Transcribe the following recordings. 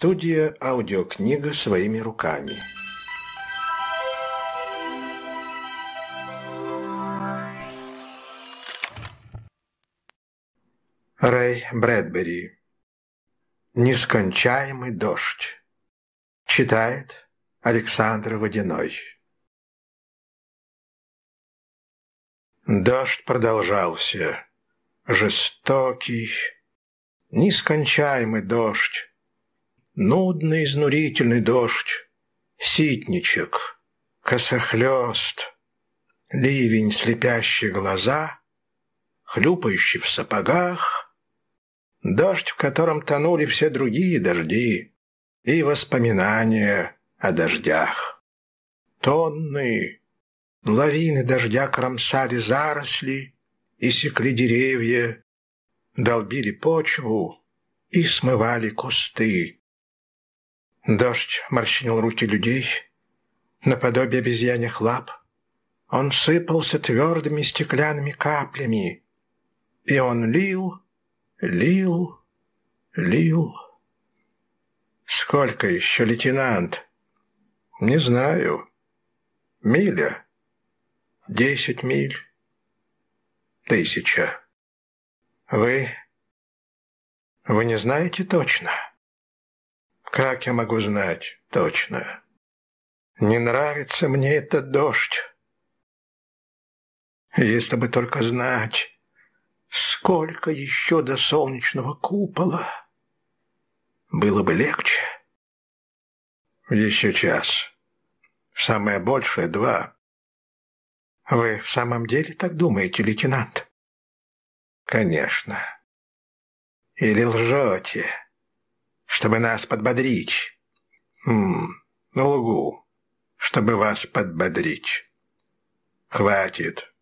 Студия «Аудиокнига своими руками». Рэй Брэдбери. «Нескончаемый дождь». Читает Александр Водяной. Дождь продолжался. Жестокий, нескончаемый дождь Нудный, изнурительный дождь, ситничек, косохлёст, ливень, слепящий глаза, хлюпающий в сапогах, дождь, в котором тонули все другие дожди и воспоминания о дождях. Тонны, лавины дождя кромсали заросли и секли деревья, долбили почву и смывали кусты. Дождь морщинил руки людей, наподобие обезьяньих лап. Он сыпался твердыми стеклянными каплями, и он лил, лил, лил. «Сколько еще, лейтенант?» «Не знаю. Миля? Десять миль? Тысяча. Вы... Вы не знаете точно?» Как я могу знать точно? Не нравится мне этот дождь. Если бы только знать, сколько еще до солнечного купола, было бы легче. Еще час. Самое большее — два. Вы в самом деле так думаете, лейтенант? Конечно. Или лжете? Чтобы нас подбодрить. Хм, лгу, чтобы вас подбодрить. Хватит.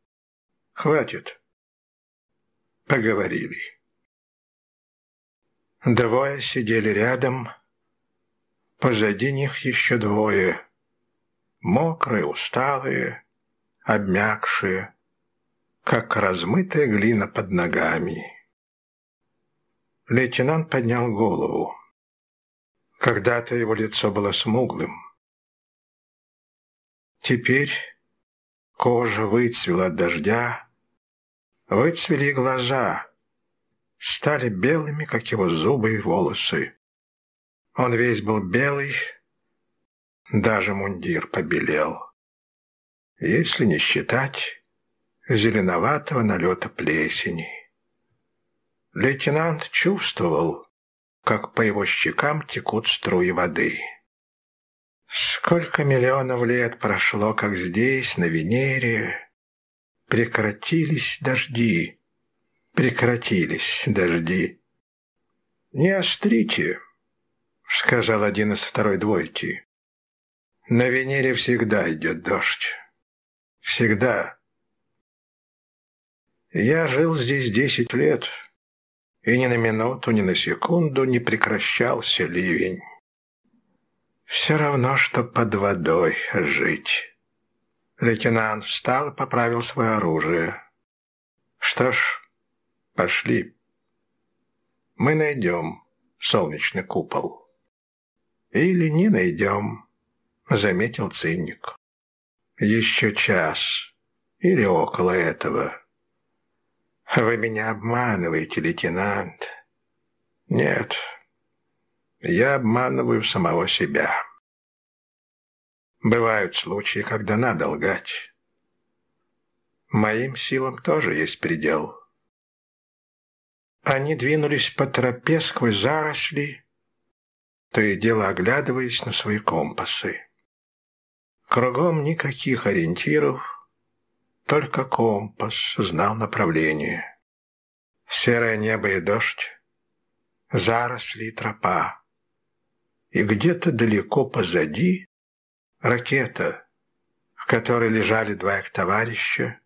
Хватит. Поговорили. Двое сидели рядом. Позади них еще двое. Мокрые, усталые, обмякшие, как размытая глина под ногами. Лейтенант поднял голову. Когда-то его лицо было смуглым. Теперь кожа выцвела от дождя, выцвели глаза, стали белыми, как его зубы и волосы. Он весь был белый, даже мундир побелел. Если не считать зеленоватого налета плесени. Лейтенант чувствовал, как по его щекам текут струи воды. Сколько миллионов лет прошло, как здесь, на Венере, прекратились дожди, прекратились дожди. «Не острите», — сказал один из второй двойки. «На Венере всегда идет дождь. Всегда. Я жил здесь десять лет» и ни на минуту, ни на секунду не прекращался ливень. Все равно, что под водой жить. Лейтенант встал и поправил свое оружие. Что ж, пошли. Мы найдем солнечный купол. Или не найдем, заметил цинник. Еще час или около этого. «Вы меня обманываете, лейтенант». «Нет, я обманываю самого себя». Бывают случаи, когда надо лгать. Моим силам тоже есть предел. Они двинулись по тропе сквозь заросли, то и дело оглядываясь на свои компасы. Кругом никаких ориентиров, только компас знал направление. Серое небо и дождь, заросли и тропа. И где-то далеко позади ракета, в которой лежали два их товарища,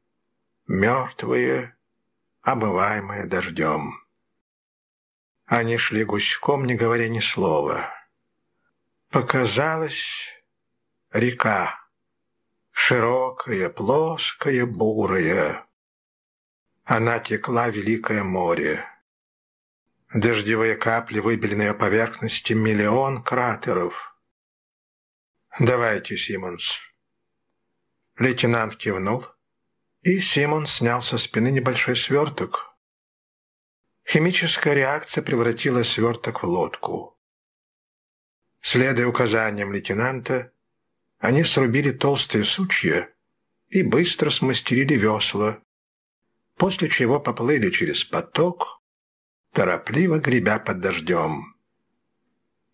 мертвые, обываемые дождем. Они шли гуськом, не говоря ни слова. Показалась река широкая, плоская, бурая. Она текла великое море. Дождевые капли выбили на ее поверхности миллион кратеров. «Давайте, Симмонс». Лейтенант кивнул, и Симмонс снял со спины небольшой сверток. Химическая реакция превратила сверток в лодку. Следуя указаниям лейтенанта, они срубили толстые сучья и быстро смастерили весла, после чего поплыли через поток, торопливо гребя под дождем.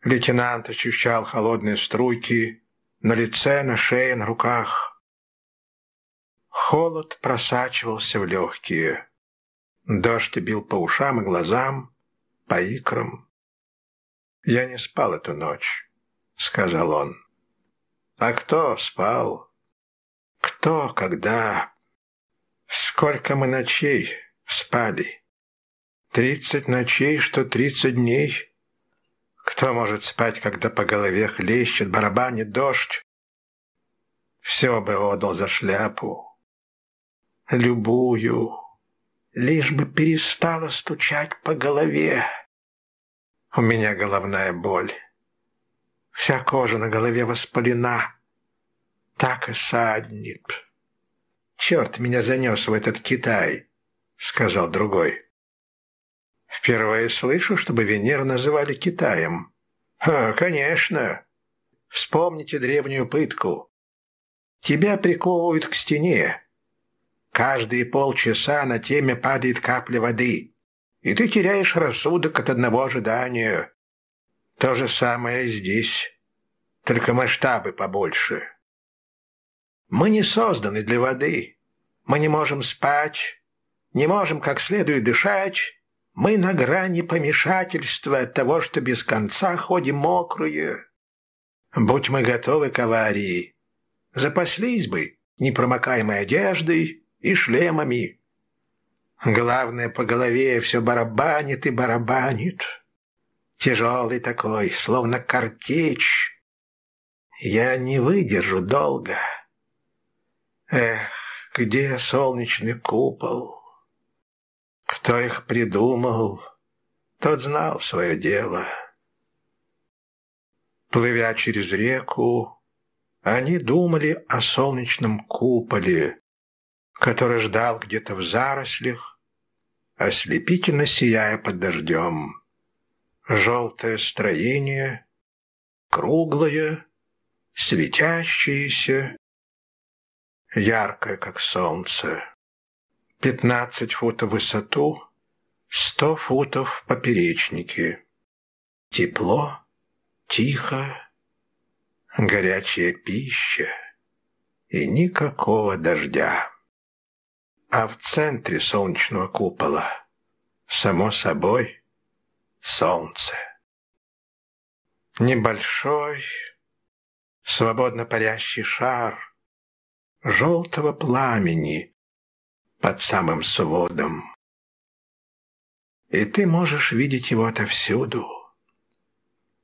Лейтенант ощущал холодные струйки на лице, на шее, на руках. Холод просачивался в легкие. Дождь бил по ушам и глазам, по икрам. «Я не спал эту ночь», — сказал он. «А кто спал? Кто, когда? Сколько мы ночей спали?» Тридцать ночей, что тридцать дней. Кто может спать, когда по голове хлещет, барабанит дождь? Все бы отдал за шляпу. Любую, лишь бы перестала стучать по голове. У меня головная боль. Вся кожа на голове воспалена. Так и саднит. «Черт меня занес в этот Китай», — сказал другой. Впервые слышу, чтобы Венеру называли Китаем. А, конечно. Вспомните древнюю пытку. Тебя приковывают к стене. Каждые полчаса на теме падает капля воды, и ты теряешь рассудок от одного ожидания. То же самое здесь, только масштабы побольше. Мы не созданы для воды. Мы не можем спать, не можем как следует дышать, мы на грани помешательства от того, что без конца ходим мокрые. Будь мы готовы к аварии, запаслись бы непромокаемой одеждой и шлемами. Главное, по голове все барабанит и барабанит. Тяжелый такой, словно картечь. Я не выдержу долго. Эх, где солнечный купол? Кто их придумал, тот знал свое дело. Плывя через реку, они думали о солнечном куполе, который ждал где-то в зарослях, ослепительно сияя под дождем. Желтое строение, круглое, светящееся, яркое, как солнце. 15 футов в высоту, 100 футов в поперечнике. Тепло, тихо, горячая пища и никакого дождя. А в центре солнечного купола, само собой, солнце. Небольшой, свободно парящий шар желтого пламени, под самым сводом. И ты можешь видеть его отовсюду,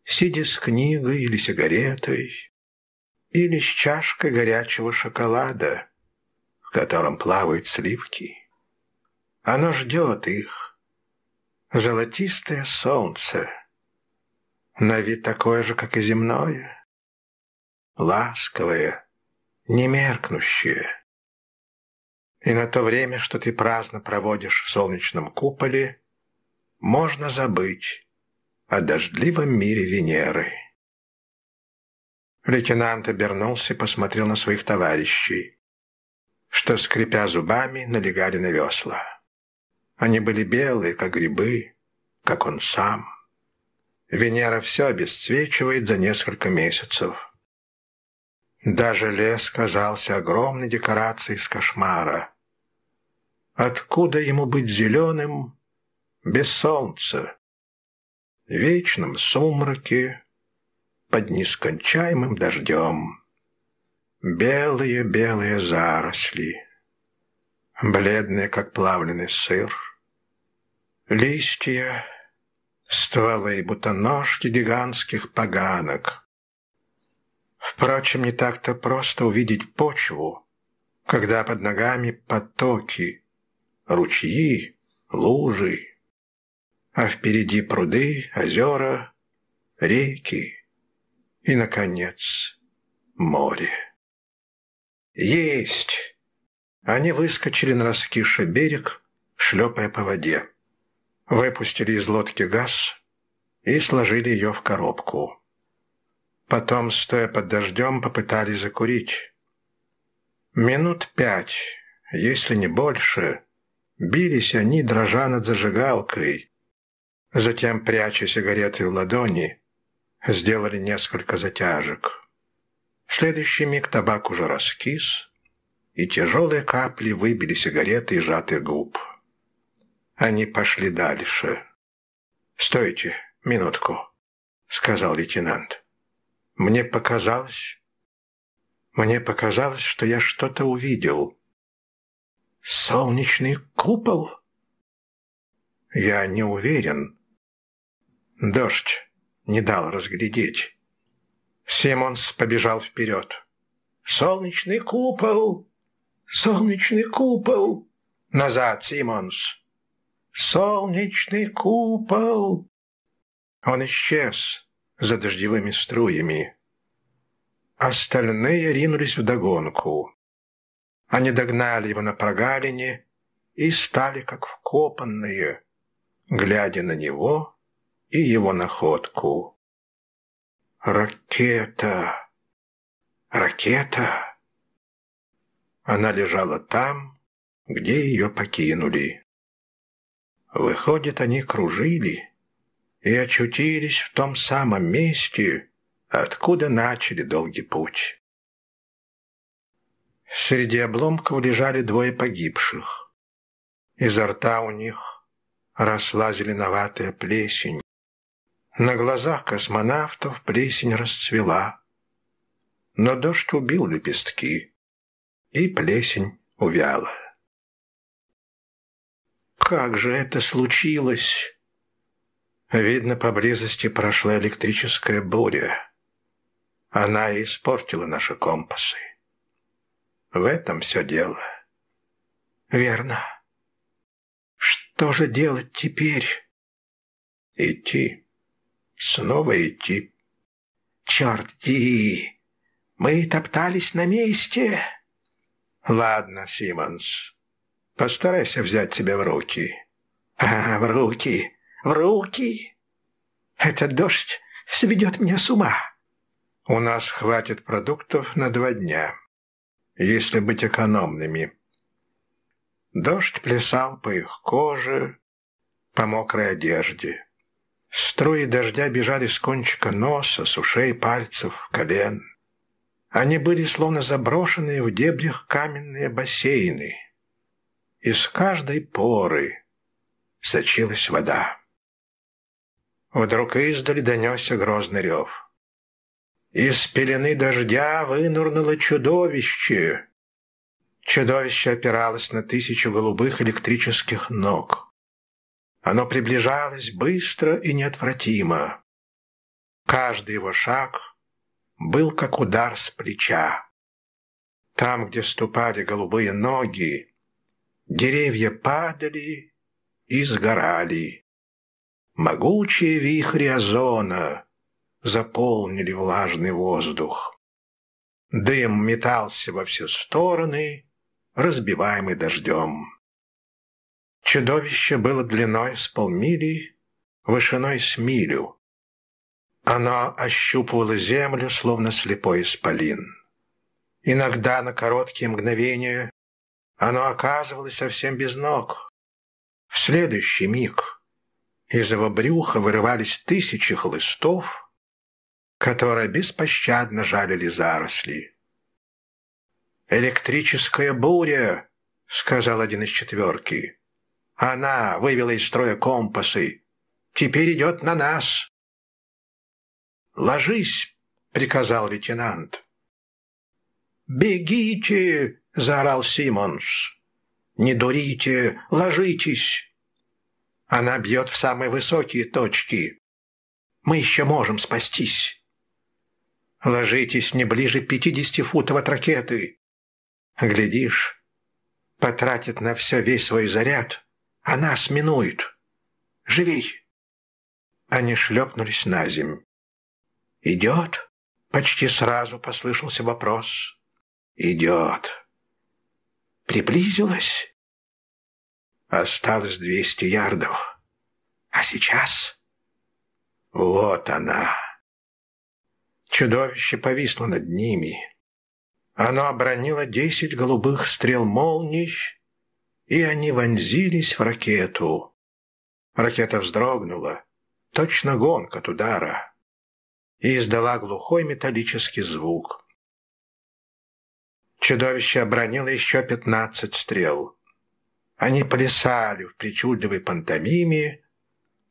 сидя с книгой или сигаретой, или с чашкой горячего шоколада, в котором плавают сливки. Оно ждет их. Золотистое солнце, на вид такое же, как и земное, ласковое, немеркнущее, и на то время, что ты праздно проводишь в солнечном куполе, можно забыть о дождливом мире Венеры. Лейтенант обернулся и посмотрел на своих товарищей, что, скрипя зубами, налегали на весла. Они были белые, как грибы, как он сам. Венера все обесцвечивает за несколько месяцев. Даже лес казался огромной декорацией из кошмара. Откуда ему быть зеленым без солнца? В вечном сумраке, под нескончаемым дождем. Белые-белые заросли, бледные, как плавленый сыр. Листья, стволы и бутоножки гигантских поганок. Впрочем, не так-то просто увидеть почву, когда под ногами потоки, ручьи, лужи. а впереди пруды, озера, реки и, наконец, море. Есть! Они выскочили на раскисший берег, шлепая по воде. Выпустили из лодки газ и сложили ее в коробку. Потом, стоя под дождем, попытались закурить. Минут пять, если не больше, бились они, дрожа над зажигалкой. Затем, пряча сигареты в ладони, сделали несколько затяжек. В следующий миг табак уже раскис, и тяжелые капли выбили сигареты из сжатых губ. Они пошли дальше. «Стойте, минутку», — сказал лейтенант. «Мне показалось... Мне показалось, что я что-то увидел». «Солнечный купол?» «Я не уверен. Дождь не дал разглядеть». Симонс побежал вперед. «Солнечный купол! Солнечный купол!» «Назад, Симонс!» «Солнечный купол!» Он исчез за дождевыми струями. Остальные ринулись вдогонку. Они догнали его на прогалине и стали как вкопанные, глядя на него и его находку. Ракета! Ракета! Она лежала там, где ее покинули. Выходит, они кружили и очутились в том самом месте, откуда начали долгий путь. Среди обломков лежали двое погибших. Изо рта у них росла зеленоватая плесень. На глазах космонавтов плесень расцвела. Но дождь убил лепестки, и плесень увяла. Как же это случилось? Видно, поблизости прошла электрическая буря. Она и испортила наши компасы. В этом все дело. Верно. Что же делать теперь? Идти. Снова идти. Черт, Ди, мы топтались на месте. Ладно, Симмонс, постарайся взять себя в руки. А, в руки, в руки. Этот дождь сведет меня с ума. У нас хватит продуктов на два дня, если быть экономными. Дождь плясал по их коже, по мокрой одежде. Струи дождя бежали с кончика носа, с ушей, пальцев, колен. Они были словно заброшенные в дебрях каменные бассейны. Из каждой поры сочилась вода. Вдруг издали донесся грозный рев. Из пелены дождя вынурнуло чудовище. Чудовище опиралось на тысячу голубых электрических ног. Оно приближалось быстро и неотвратимо. Каждый его шаг был как удар с плеча. Там, где ступали голубые ноги, деревья падали и сгорали. Могучие вихри озона заполнили влажный воздух. Дым метался во все стороны, разбиваемый дождем. Чудовище было длиной с полмили, вышиной с милю. Оно ощупывало землю, словно слепой исполин. Иногда на короткие мгновения оно оказывалось совсем без ног. В следующий миг из его брюха вырывались тысячи хлыстов, которые беспощадно жалили заросли. «Электрическая буря!» — сказал один из четверки. Она вывела из строя компасы. Теперь идет на нас. «Ложись!» — приказал лейтенант. «Бегите!» — заорал Симмонс. «Не дурите! Ложитесь!» Она бьет в самые высокие точки. Мы еще можем спастись. Ложитесь не ближе пятидесяти футов от ракеты. Глядишь, потратит на все весь свой заряд — а нас минует. Живей!» они шлепнулись на земь. «Идет?» — почти сразу послышался вопрос. «Идет». «Приблизилась?» «Осталось двести ярдов. А сейчас?» «Вот она». Чудовище повисло над ними. Оно обронило десять голубых стрел молний, и они вонзились в ракету. Ракета вздрогнула, точно гонка от удара и издала глухой металлический звук. Чудовище обронило еще пятнадцать стрел. Они плясали в причудливой пантомиме,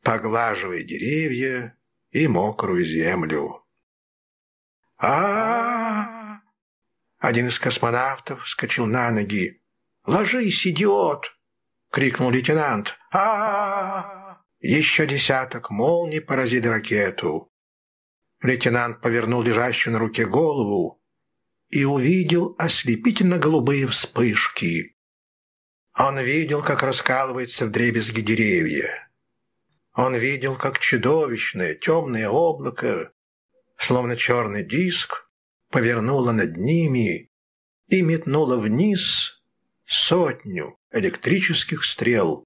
поглаживая деревья и мокрую землю. а, Один из космонавтов вскочил на ноги. «Ложись, идиот!» — крикнул лейтенант. а, Еще десяток молний поразили ракету. Лейтенант повернул лежащую на руке голову и увидел ослепительно-голубые вспышки. Он видел, как раскалывается в дребезги деревья. Он видел, как чудовищное темное облако, словно черный диск, повернуло над ними и метнуло вниз сотню электрических стрел.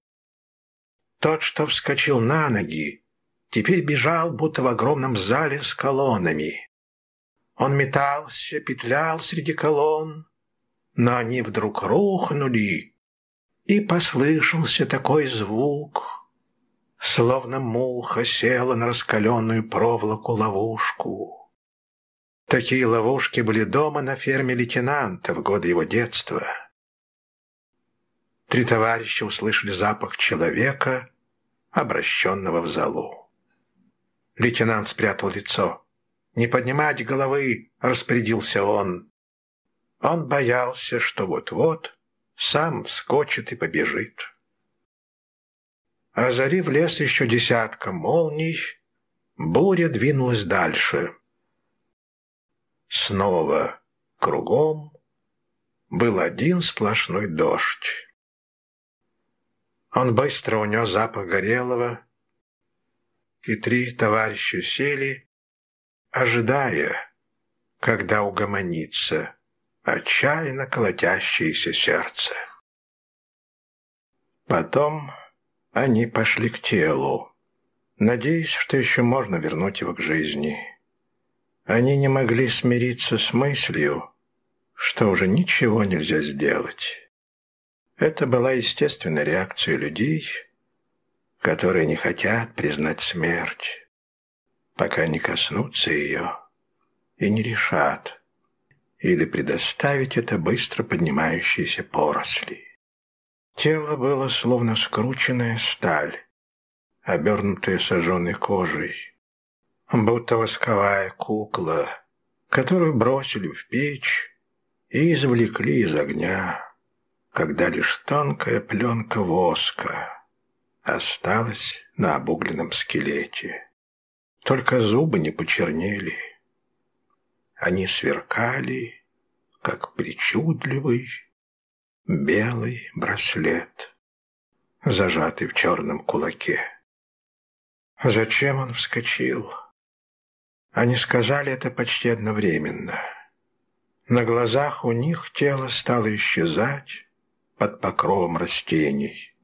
Тот, что вскочил на ноги, теперь бежал, будто в огромном зале с колоннами. Он метался, петлял среди колонн, но они вдруг рухнули, и послышался такой звук, словно муха села на раскаленную проволоку-ловушку. Такие ловушки были дома на ферме лейтенанта в годы его детства. Три товарища услышали запах человека, обращенного в залу. Лейтенант спрятал лицо. «Не поднимать головы!» — распорядился он. Он боялся, что вот-вот сам вскочит и побежит. Озарив лес еще десятком молний, буря двинулась дальше. Снова кругом был один сплошной дождь. Он быстро унес запах горелого, и три товарища сели, ожидая, когда угомонится отчаянно колотящееся сердце. Потом они пошли к телу, надеясь, что еще можно вернуть его к жизни. Они не могли смириться с мыслью, что уже ничего нельзя сделать. Это была естественная реакция людей – которые не хотят признать смерть, пока не коснутся ее и не решат, или предоставить это быстро поднимающейся поросли. Тело было словно скрученная сталь, обернутая сожженной кожей, будто восковая кукла, которую бросили в печь и извлекли из огня, когда лишь тонкая пленка воска осталась на обугленном скелете. Только зубы не почернели. Они сверкали, как причудливый белый браслет, зажатый в черном кулаке. Зачем он вскочил? Они сказали это почти одновременно. На глазах у них тело стало исчезать под покровом растений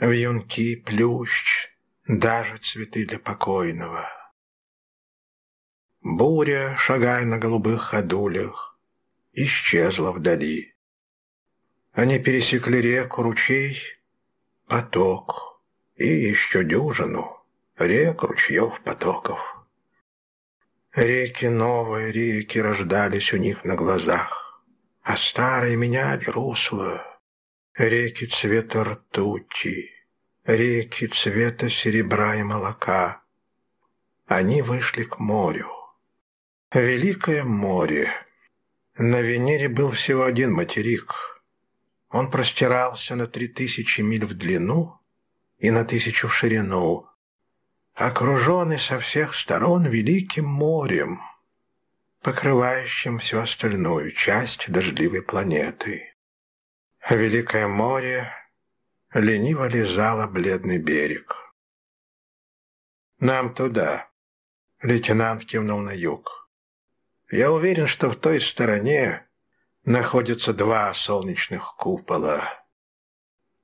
вьюнки, плющ, даже цветы для покойного. Буря, шагая на голубых ходулях, исчезла вдали. Они пересекли реку, ручей, поток и еще дюжину рек, ручьев, потоков. Реки новые, реки рождались у них на глазах, а старые меняли русло реки цвета ртути, реки цвета серебра и молока. Они вышли к морю. Великое море. На Венере был всего один материк. Он простирался на три тысячи миль в длину и на тысячу в ширину, окруженный со всех сторон великим морем, покрывающим всю остальную часть дождливой планеты. Великое море лениво лизало бледный берег. «Нам туда», — лейтенант кивнул на юг. «Я уверен, что в той стороне находятся два солнечных купола.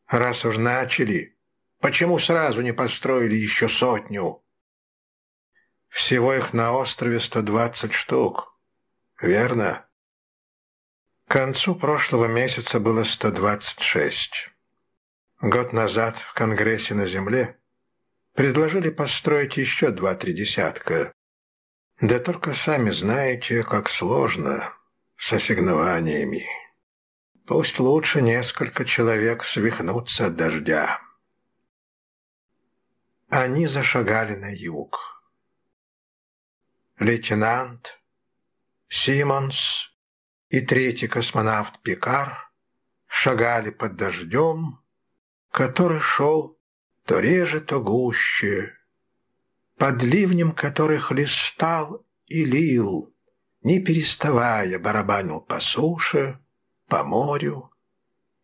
Раз уж начали, почему сразу не построили еще сотню?» «Всего их на острове 120 штук, верно?» К концу прошлого месяца было 126. Год назад в Конгрессе на Земле предложили построить еще два-три десятка. Да только сами знаете, как сложно с ассигнованиями. Пусть лучше несколько человек свихнутся от дождя. Они зашагали на юг. Лейтенант, Симмонс и третий космонавт Пикар шагали под дождем, который шел то реже, то гуще, под ливнем, который хлестал и лил, не переставая барабанил по суше, по морю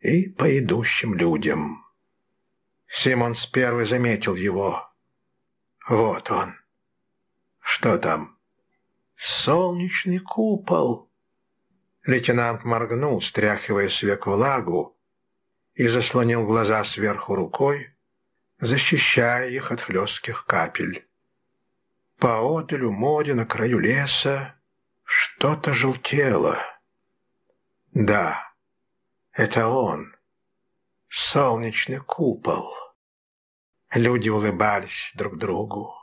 и по идущим людям. Симонс первый заметил его. Вот он. Что там? Солнечный купол. Лейтенант моргнул, стряхивая с век влагу, и заслонил глаза сверху рукой, защищая их от хлестких капель. Поодаль у море на краю леса что-то желтело. Да, это он. Солнечный купол. Люди улыбались друг другу.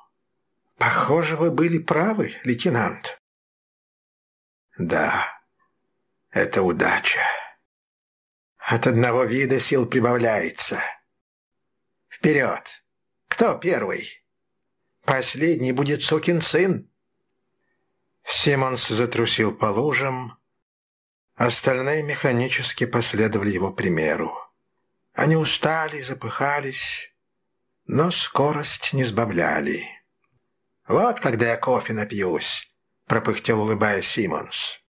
«Похоже, вы были правы, лейтенант». «Да, это удача». От одного вида сил прибавляется. Вперед! Кто первый? Последний будет сукин сын. Симонс затрусил по лужам. Остальные механически последовали его примеру. Они устали, запыхались, но скорость не сбавляли. «Вот когда я кофе напьюсь», — пропыхтел, улыбаясь Симонс.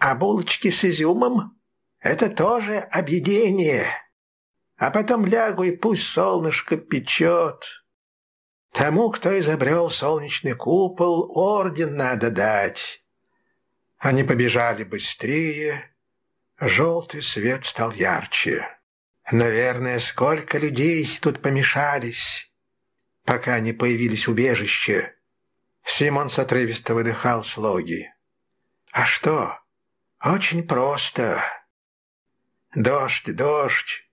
«А булочки с изюмом?» Это тоже объедение. А потом лягу, и пусть солнышко печет. Тому, кто изобрел солнечный купол, орден надо дать. Они побежали быстрее. Желтый свет стал ярче. Наверное, сколько людей тут помешались, пока не появились убежища. Симон отрывисто выдыхал слоги. «А что? Очень просто». Дождь, дождь.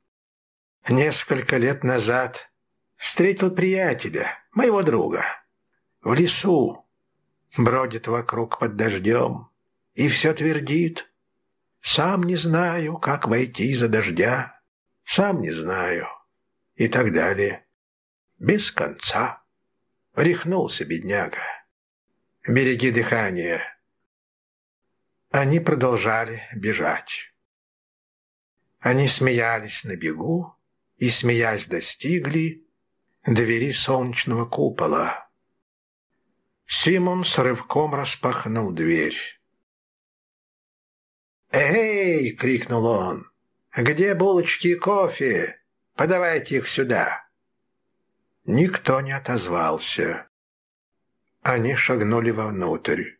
Несколько лет назад встретил приятеля, моего друга, в лесу. Бродит вокруг под дождем и все твердит. Сам не знаю, как войти за дождя, сам не знаю. И так далее. Без конца. Рехнулся бедняга. Береги дыхание. Они продолжали бежать. Они смеялись на бегу и, смеясь, достигли двери солнечного купола. Симон с рывком распахнул дверь. «Эй!» — крикнул он. «Где булочки и кофе? Подавайте их сюда!» Никто не отозвался. Они шагнули вовнутрь.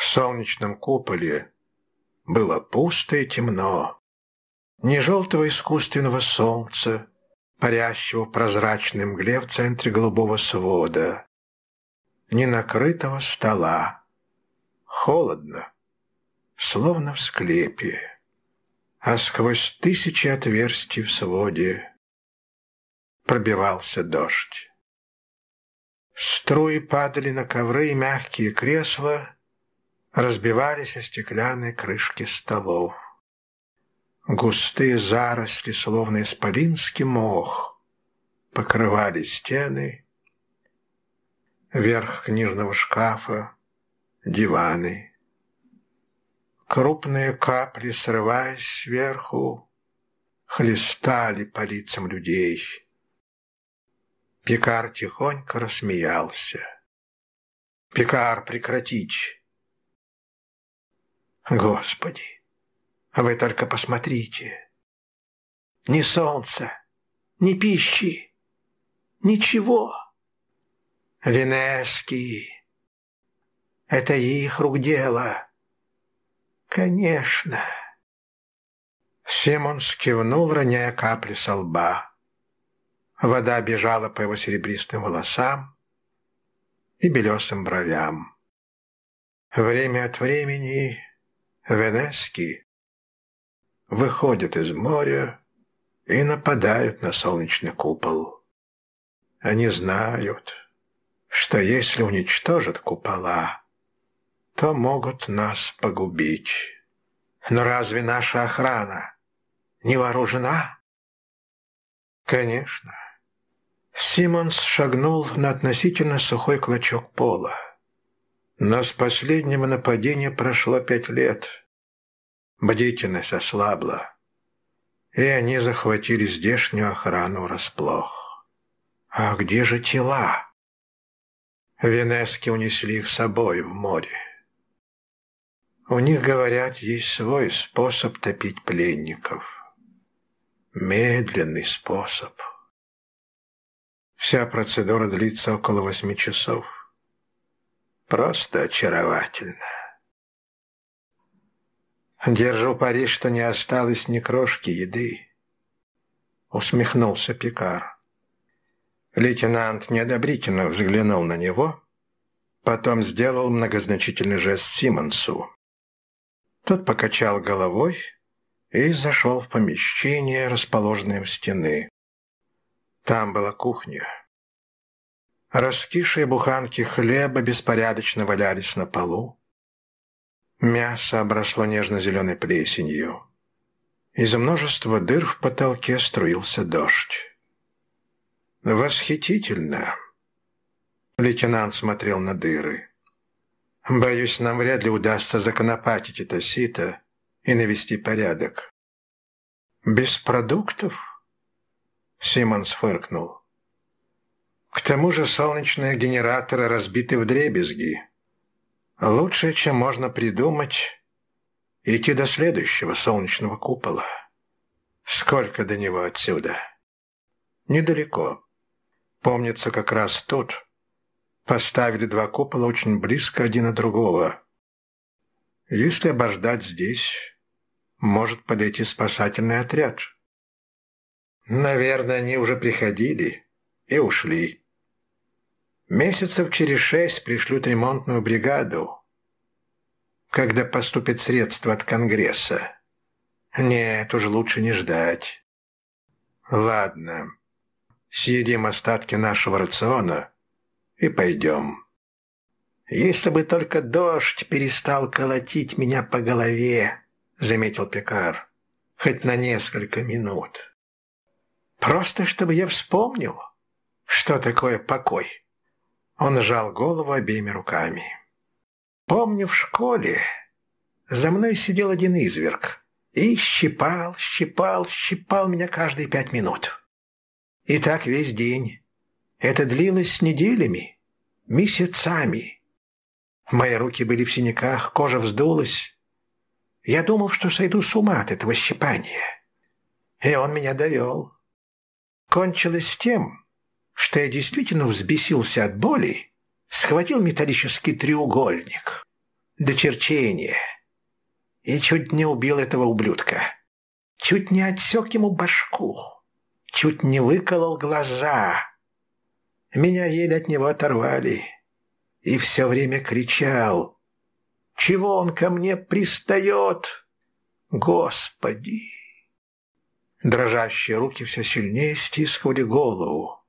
В солнечном куполе было пусто и темно ни желтого искусственного солнца, парящего в прозрачной мгле в центре голубого свода, ни накрытого стола. Холодно, словно в склепе, а сквозь тысячи отверстий в своде пробивался дождь. Струи падали на ковры и мягкие кресла, разбивались о стеклянные крышки столов. Густые заросли, словно исполинский мох, покрывали стены, верх книжного шкафа, диваны. Крупные капли, срываясь сверху, хлестали по лицам людей. Пикар тихонько рассмеялся. «Пикар, прекратить!» «Господи!» Вы только посмотрите. Ни солнца, ни пищи, ничего. Венески. Это их рук дело. Конечно. Симон скивнул, роняя капли со лба. Вода бежала по его серебристым волосам и белесым бровям. Время от времени Венески выходят из моря и нападают на солнечный купол. Они знают, что если уничтожат купола, то могут нас погубить. Но разве наша охрана не вооружена? Конечно. Симонс шагнул на относительно сухой клочок пола. Но с последнего нападения прошло пять лет. Бдительность ослабла, и они захватили здешнюю охрану врасплох. А где же тела? Венески унесли их с собой в море. У них, говорят, есть свой способ топить пленников. Медленный способ. Вся процедура длится около восьми часов. Просто очаровательно. Держу пари, что не осталось ни крошки еды. Усмехнулся Пикар. Лейтенант неодобрительно взглянул на него, потом сделал многозначительный жест Симонсу. Тот покачал головой и зашел в помещение, расположенное у стены. Там была кухня. Раскисшие буханки хлеба беспорядочно валялись на полу. Мясо обросло нежно-зеленой плесенью. Из множества дыр в потолке струился дождь. «Восхитительно!» Лейтенант смотрел на дыры. «Боюсь, нам вряд ли удастся законопатить это сито и навести порядок». «Без продуктов?» Симонс фыркнул. «К тому же солнечные генераторы разбиты в Лучшее, чем можно придумать, идти до следующего солнечного купола. Сколько до него отсюда?» «Недалеко». Помнится, как раз тут поставили два купола очень близко один от другого. Если обождать здесь, может подойти спасательный отряд. Наверное, они уже приходили и ушли. Месяцев через шесть пришлют ремонтную бригаду, когда поступят средства от Конгресса. Нет, уж лучше не ждать. Ладно съедим остатки нашего рациона и пойдем. Если бы только дождь перестал колотить меня по голове, заметил Пекар, хоть на несколько минут. Просто чтобы я вспомнил, что такое покой. Он сжал голову обеими руками. Помню в школе за мной сидел один изверг и щипал, щипал, щипал меня каждые пять минут. И так весь день. Это длилось неделями, месяцами. Мои руки были в синяках, кожа вздулась. Я думал, что сойду с ума от этого щипания. И он меня довел. Кончилось тем, что я действительно взбесился от боли, схватил металлический треугольник до черчения и чуть не убил этого ублюдка. Чуть не отсек ему башку чуть не выколол глаза. Меня еле от него оторвали. И все время кричал. «Чего он ко мне пристает? Господи!» Дрожащие руки все сильнее стискивали голову.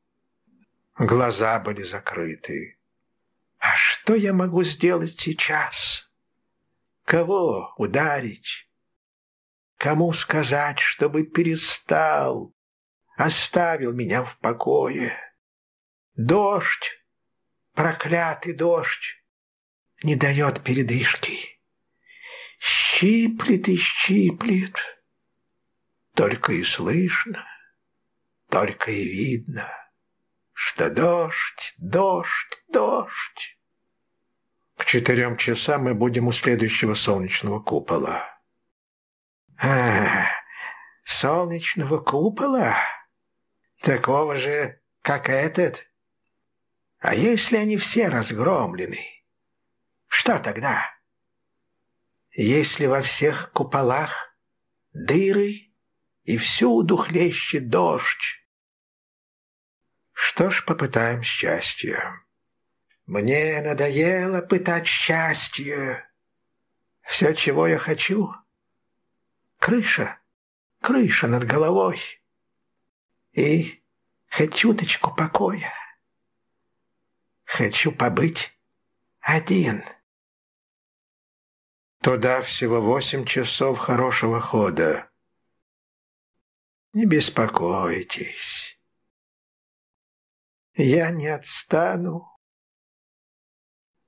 Глаза были закрыты. «А что я могу сделать сейчас? Кого ударить? Кому сказать, чтобы перестал?» оставил меня в покое. Дождь, проклятый дождь, не дает передышки. Щиплет и щиплет. Только и слышно, только и видно, что дождь, дождь, дождь. К четырем часам мы будем у следующего солнечного купола. А, солнечного купола? Такого же, как этот? А если они все разгромлены? Что тогда? Если во всех куполах дыры и всюду хлещет дождь. Что ж, попытаем счастье. Мне надоело пытать счастье. Все, чего я хочу — крыша, крыша над головой. И хоть чуточку покоя. Хочу побыть один. Туда всего восемь часов хорошего хода. Не беспокойтесь. Я не отстану.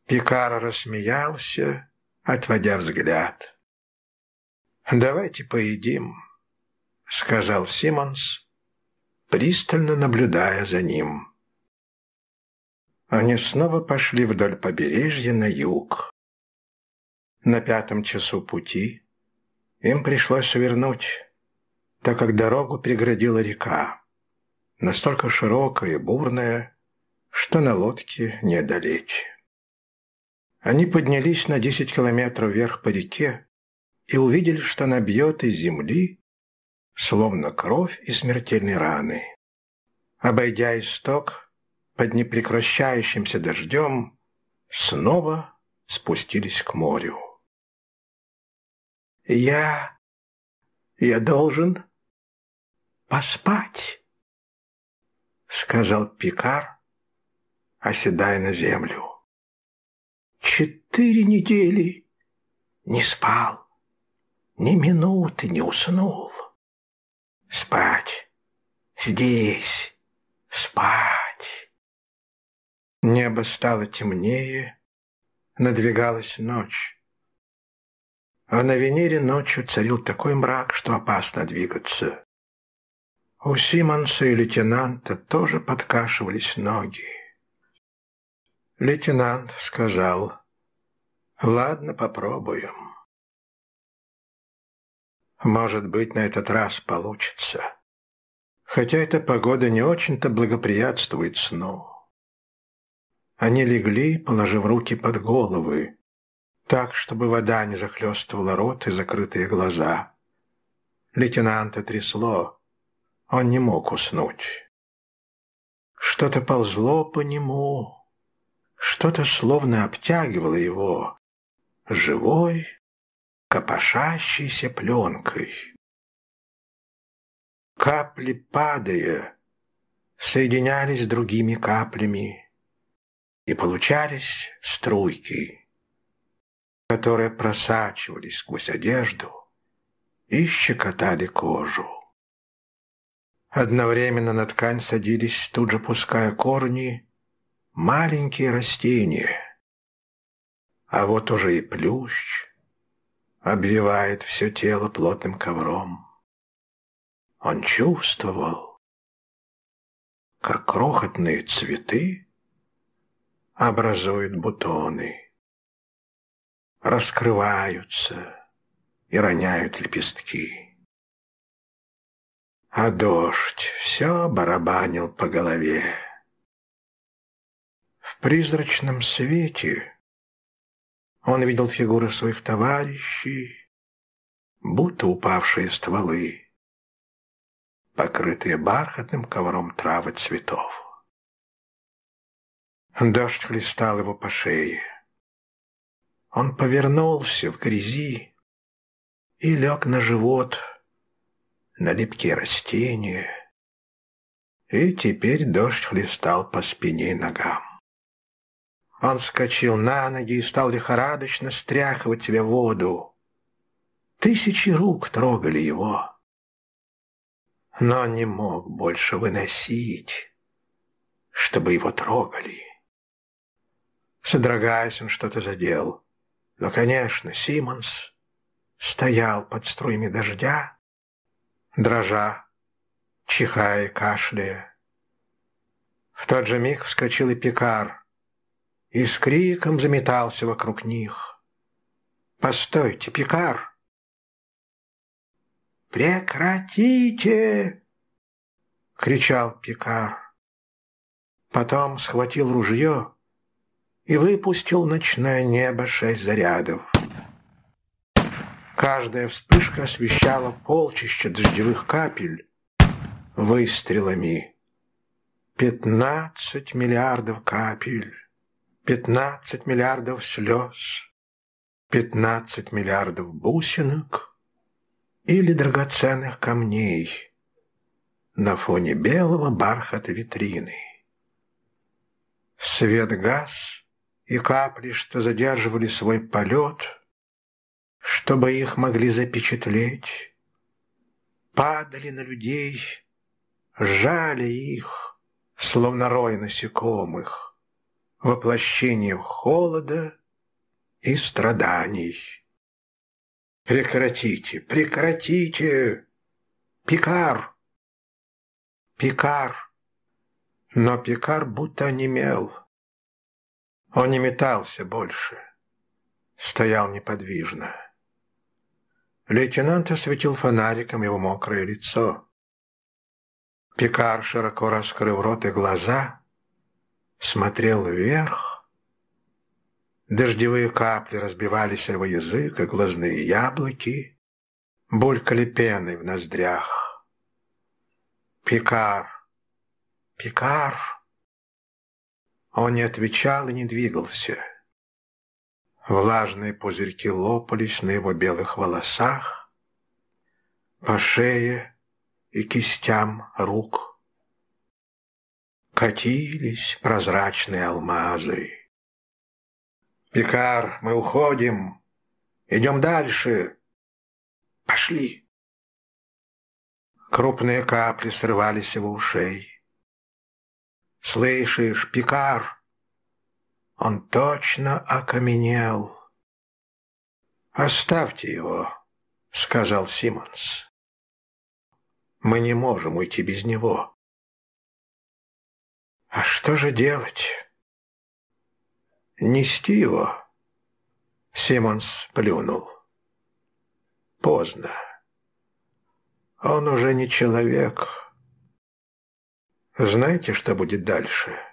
Пикар рассмеялся, отводя взгляд. «Давайте поедим», — сказал Симмонс, пристально наблюдая за ним. Они снова пошли вдоль побережья на юг. На пятом часу пути им пришлось свернуть, так как дорогу преградила река, настолько широкая и бурная, что на лодке не одолеть. Они поднялись на десять километров вверх по реке и увидели, что она бьет из земли, словно кровь из смертельной раны. Обойдя исток, под непрекращающимся дождем, снова спустились к морю. «Я... я должен поспать», — сказал Пикар, оседая на землю. «Четыре недели не спал, ни минуты не уснул. Спать, здесь, спать». Небо стало темнее, надвигалась ночь. А на Венере ночью царил такой мрак, что опасно двигаться. У Симонса и лейтенанта тоже подкашивались ноги. Лейтенант сказал, «Ладно, попробуем. Может быть, на этот раз получится. Хотя эта погода не очень-то благоприятствует сну». Они легли, положив руки под головы, так, чтобы вода не захлестывала рот и закрытые глаза. Лейтенанта трясло. Он не мог уснуть. Что-то ползло по нему, что-то словно обтягивало его, живой, копошащейся пленкой. Капли, падая, соединялись с другими каплями, и получались струйки которые просачивались сквозь одежду и щекотали кожу. Одновременно на ткань садились, тут же пуская корни, маленькие растения. А вот уже и плющ обвивает все тело плотным ковром. Он чувствовал, как крохотные цветы образуют бутоны раскрываются и роняют лепестки. А дождь все барабанил по голове. В призрачном свете он видел фигуры своих товарищей, будто упавшие стволы, покрытые бархатным ковром травы цветов. Дождь хлестал его по шее. Он повернулся в грязи и лег на живот, на липкие растения. И теперь дождь хлестал по спине и ногам. Он вскочил на ноги и стал лихорадочно стряхивать себе воду. Тысячи рук трогали его. Но он не мог больше выносить, чтобы его трогали. Содрогаясь, он что-то задел. Но, конечно, Симмонс стоял под струями дождя, дрожа, чихая и кашляя. В тот же миг вскочил и Пикар и с криком заметался вокруг них. «Постойте, Пикар!» «Прекратите!» — кричал Пикар. Потом схватил ружье и выпустил в ночное небо шесть зарядов. Каждая вспышка освещала полчища дождевых капель выстрелами. Пятнадцать миллиардов капель, пятнадцать миллиардов слез, пятнадцать миллиардов бусинок или драгоценных камней на фоне белого бархата витрины. Свет газ и капли, что задерживали свой полет, чтобы их могли запечатлеть, падали на людей, жали их, словно рой насекомых, воплощение холода и страданий. Прекратите, прекратите! Пикар! Пикар! Но Пикар будто онемел. Он не метался больше, стоял неподвижно. Лейтенант осветил фонариком его мокрое лицо. Пикар, широко раскрыв рот и глаза, смотрел вверх. Дождевые капли разбивались о его язык, и глазные яблоки булькали пеной в ноздрях. Пикар! Пикар! Он не отвечал и не двигался. Влажные пузырьки лопались на его белых волосах, по шее и кистям рук. Катились прозрачные алмазы. «Пикар, мы уходим! Идем дальше! Пошли!» Крупные капли срывались его ушей. «Слышишь, Пикар?» Он точно окаменел. «Оставьте его», — сказал Симмонс. «Мы не можем уйти без него». «А что же делать?» «Нести его?» Симмонс плюнул. «Поздно. Он уже не человек. Знаете, что будет дальше?»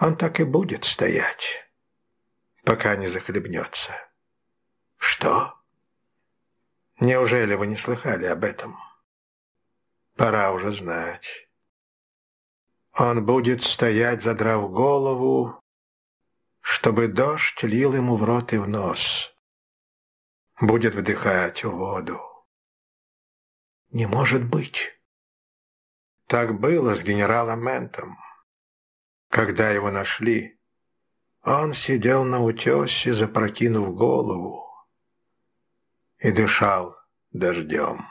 Он так и будет стоять, пока не захлебнется. Что? Неужели вы не слыхали об этом? Пора уже знать. Он будет стоять, задрав голову, чтобы дождь лил ему в рот и в нос. Будет вдыхать воду. Не может быть. Так было с генералом Ментом. Когда его нашли, он сидел на утесе, запрокинув голову, и дышал дождем.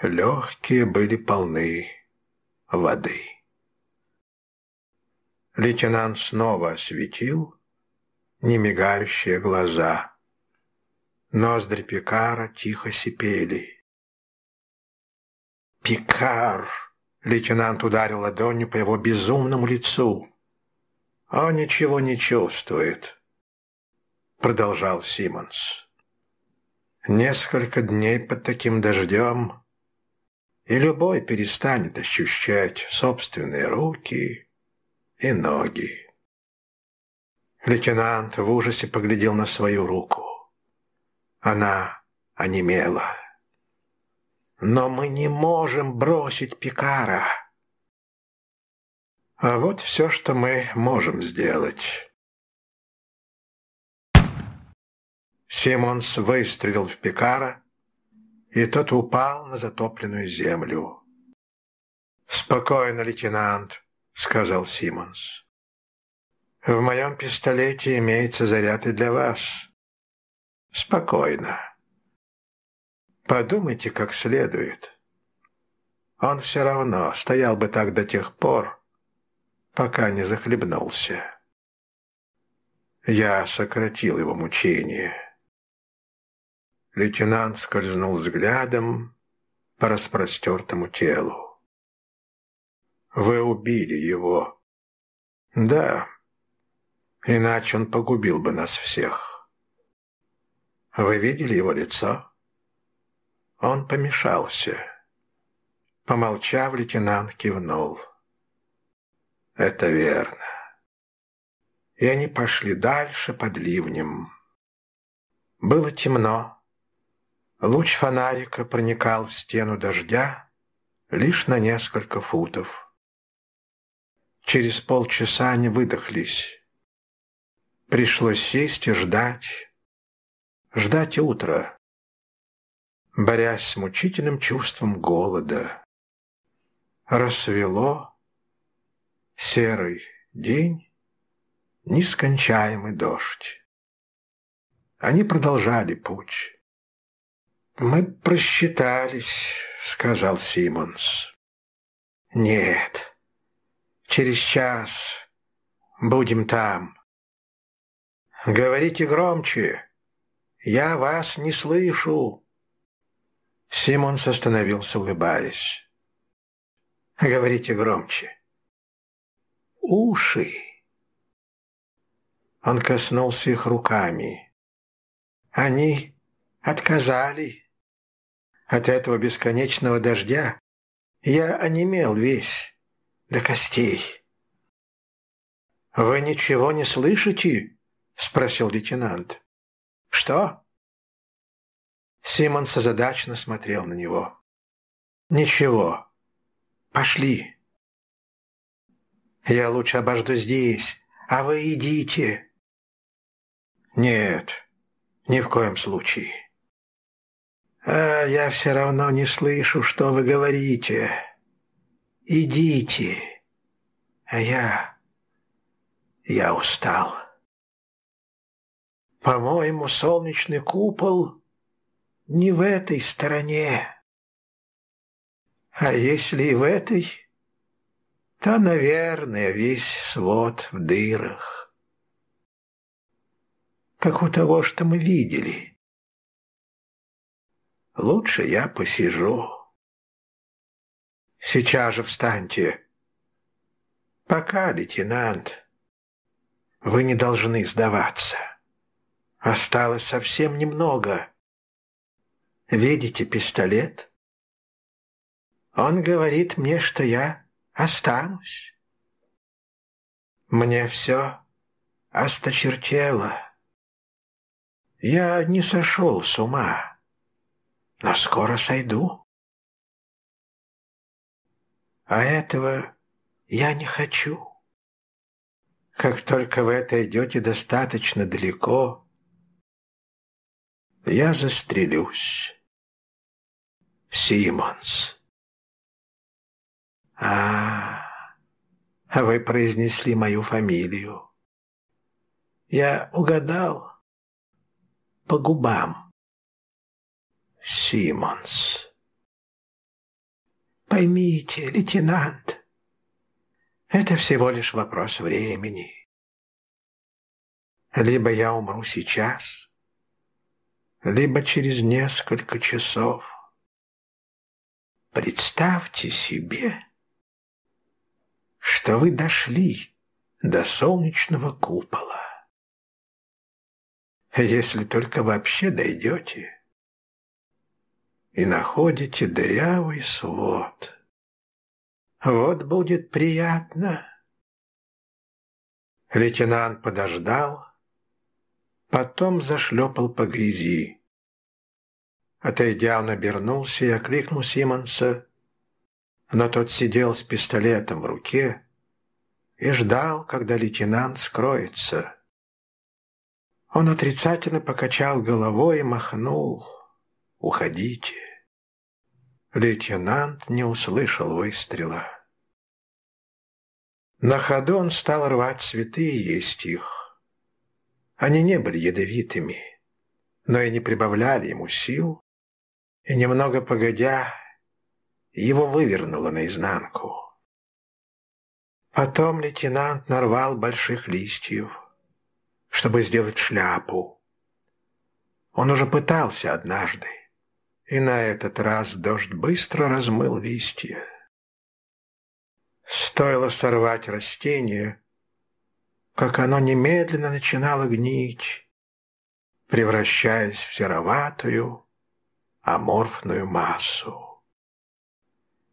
Легкие были полны воды. Лейтенант снова осветил немигающие глаза. Ноздри Пикара тихо сипели. «Пикар!» Лейтенант ударил ладонью по его безумному лицу. «Он ничего не чувствует», — продолжал Симмонс. «Несколько дней под таким дождем, и любой перестанет ощущать собственные руки и ноги». Лейтенант в ужасе поглядел на свою руку. Она онемела. Но мы не можем бросить Пикара. А вот все, что мы можем сделать. Симонс выстрелил в Пикара, и тот упал на затопленную землю. «Спокойно, лейтенант», — сказал Симонс. «В моем пистолете имеется заряд и для вас. Спокойно». Подумайте как следует. Он все равно стоял бы так до тех пор, пока не захлебнулся. Я сократил его мучение. Лейтенант скользнул взглядом по распростертому телу. «Вы убили его». «Да, иначе он погубил бы нас всех». «Вы видели его лицо?» Он помешался. Помолчав, лейтенант кивнул. Это верно. И они пошли дальше под ливнем. Было темно. Луч фонарика проникал в стену дождя лишь на несколько футов. Через полчаса они выдохлись. Пришлось сесть и ждать. Ждать утра, борясь с мучительным чувством голода. Рассвело, серый день, нескончаемый дождь. Они продолжали путь. «Мы просчитались», — сказал Симмонс. «Нет, через час будем там». «Говорите громче, я вас не слышу». Симмонс остановился, улыбаясь. «Говорите громче». «Уши». Он коснулся их руками. Они отказали. От этого бесконечного дождя я онемел весь до костей. «Вы ничего не слышите?» — спросил лейтенант. «Что?» Симонс озадачно смотрел на него. «Ничего. Пошли». «Я лучше обожду здесь, а вы идите». «Нет, ни в коем случае». «А я все равно не слышу, что вы говорите. Идите. А я... я устал». «По-моему, солнечный купол не в этой стороне. А если и в этой, то, наверное, весь свод в дырах» как у того, что мы видели. Лучше я посижу. Сейчас же встаньте. Пока, лейтенант. Вы не должны сдаваться. Осталось совсем немного. Видите пистолет? Он говорит мне, что я останусь. Мне все осточертело. Я не сошел с ума, но скоро сойду. А этого я не хочу. Как только вы отойдете достаточно далеко, я застрелюсь. Симмонс. А, а вы произнесли мою фамилию. Я угадал по губам. Симмонс. Поймите, лейтенант, это всего лишь вопрос времени. Либо я умру сейчас, либо через несколько часов. Представьте себе, что вы дошли до солнечного купола если только вообще дойдете, и находите дырявый свод. Вот будет приятно. Лейтенант подождал, потом зашлепал по грязи. Отойдя, он обернулся и окликнул Симонса, но тот сидел с пистолетом в руке и ждал, когда лейтенант скроется. Он отрицательно покачал головой и махнул. «Уходите». Лейтенант не услышал выстрела. На ходу он стал рвать цветы и есть их. Они не были ядовитыми, но и не прибавляли ему сил, и немного погодя, его вывернуло наизнанку. Потом лейтенант нарвал больших листьев, чтобы сделать шляпу. Он уже пытался однажды, и на этот раз дождь быстро размыл листья. Стоило сорвать растение, как оно немедленно начинало гнить, превращаясь в сероватую, аморфную массу.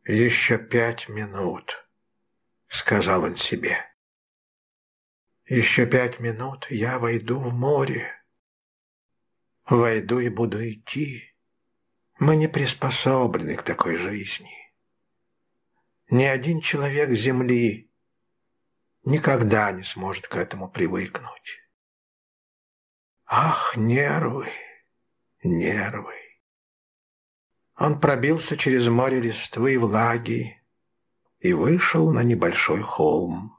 Еще пять минут, — сказал он себе. «Еще пять минут я войду в море. Войду и буду идти. Мы не приспособлены к такой жизни. Ни один человек Земли никогда не сможет к этому привыкнуть. Ах, нервы, нервы! Он пробился через море листвы и влаги и вышел на небольшой холм.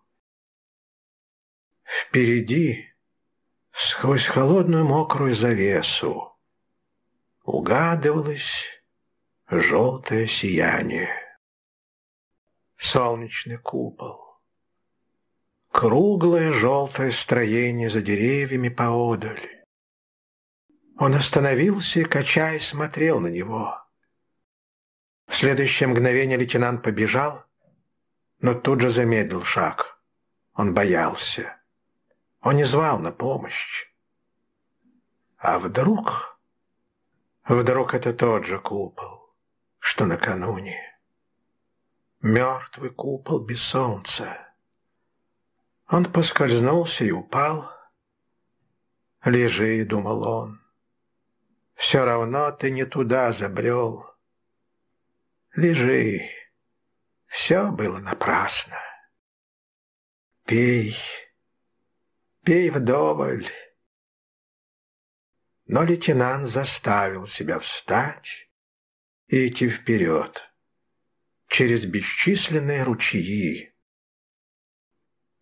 Впереди, сквозь холодную мокрую завесу, угадывалось желтое сияние. Солнечный купол. Круглое желтое строение за деревьями поодаль. Он остановился и, качаясь, смотрел на него. В следующее мгновение лейтенант побежал, но тут же замедлил шаг. Он боялся. Он не звал на помощь. А вдруг... Вдруг это тот же купол, что накануне. Мертвый купол без солнца. Он поскользнулся и упал. «Лежи», — думал он. «Все равно ты не туда забрел. Лежи. Все было напрасно. Пей, пей вдоволь». Но лейтенант заставил себя встать и идти вперед, через бесчисленные ручьи.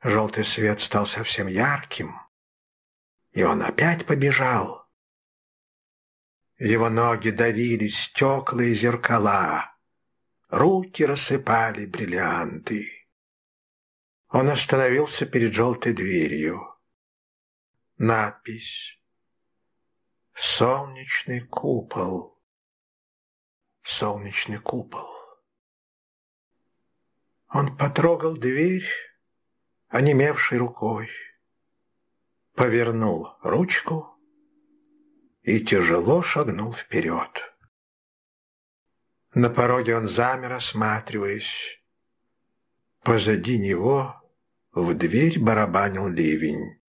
Желтый свет стал совсем ярким, и он опять побежал. Его ноги давили стекла и зеркала, Руки рассыпали бриллианты. Он остановился перед желтой дверью. Надпись «Солнечный купол». Солнечный купол. Он потрогал дверь, онемевшей рукой, повернул ручку и тяжело шагнул вперед. На пороге он замер, осматриваясь. Позади него в дверь барабанил ливень.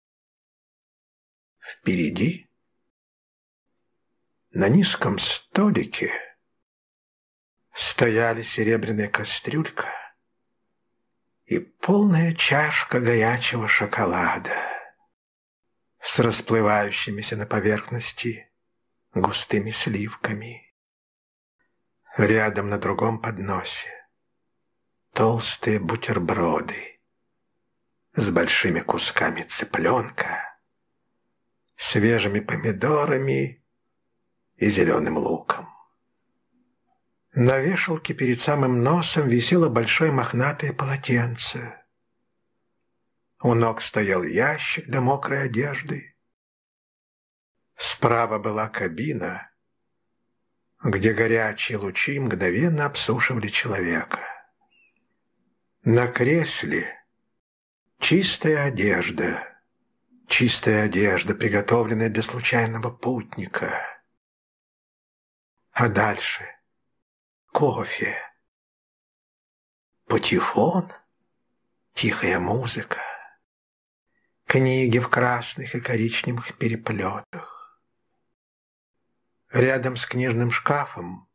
Впереди, на низком столике, стояли серебряная кастрюлька и полная чашка горячего шоколада с расплывающимися на поверхности густыми сливками. Рядом на другом подносе толстые бутерброды с большими кусками цыпленка, свежими помидорами и зеленым луком. На вешалке перед самым носом висело большое мохнатое полотенце. У ног стоял ящик для мокрой одежды. Справа была кабина, где горячие лучи мгновенно обсушивали человека. На кресле чистая одежда, чистая одежда, приготовленная для случайного путника. А дальше кофе, патефон, тихая музыка, книги в красных и коричневых переплетах, Рядом с книжным шкафом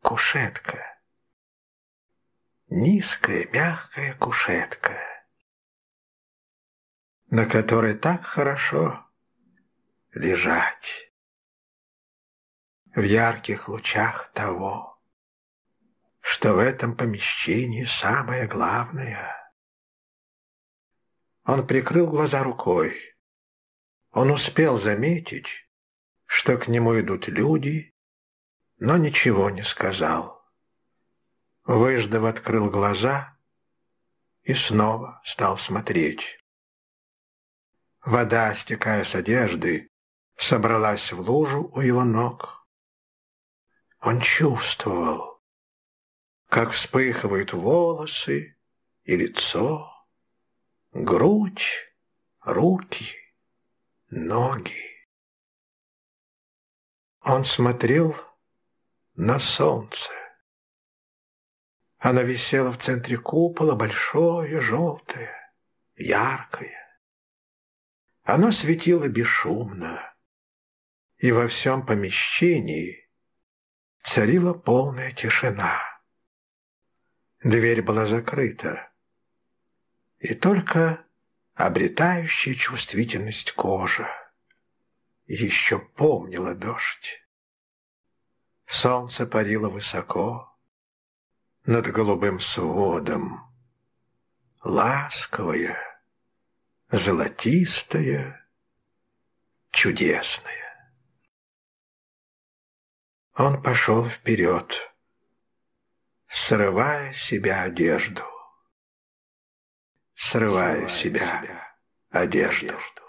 кушетка. Низкая, мягкая кушетка, на которой так хорошо лежать в ярких лучах того, что в этом помещении самое главное. Он прикрыл глаза рукой. Он успел заметить, что к нему идут люди, но ничего не сказал. Выждав открыл глаза и снова стал смотреть. Вода, стекая с одежды, собралась в лужу у его ног. Он чувствовал, как вспыхивают волосы и лицо, грудь, руки, ноги. Он смотрел на солнце. Оно висело в центре купола, большое, желтое, яркое. Оно светило бесшумно, и во всем помещении царила полная тишина. Дверь была закрыта, и только обретающая чувствительность кожа еще помнила дождь. Солнце парило высоко над голубым сводом, ласковое, золотистое, чудесное. Он пошел вперед, срывая с себя одежду, срывая с себя одежду.